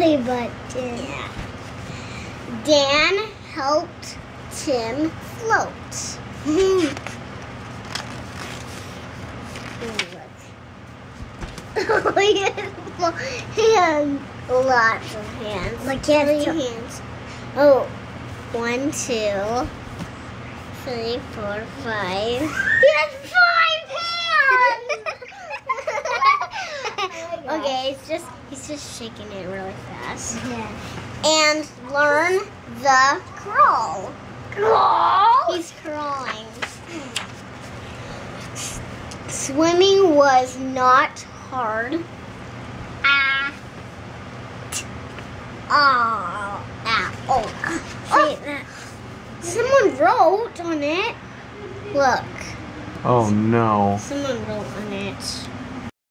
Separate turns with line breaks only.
belly button.
Yeah. Dan helped Tim float. oh, he has, lots of hands.
Like he has
hands. Oh, one, two, three, four, five. He has five okay, it's just he's just shaking it really fast.
Yeah.
And learn the crawl.
Crawl.
He's crawling. Swimming was not hard. Ah. Ah. Ah. Oh.
Oh.
Someone wrote on it. Look.
Oh no.
Someone wrote on it.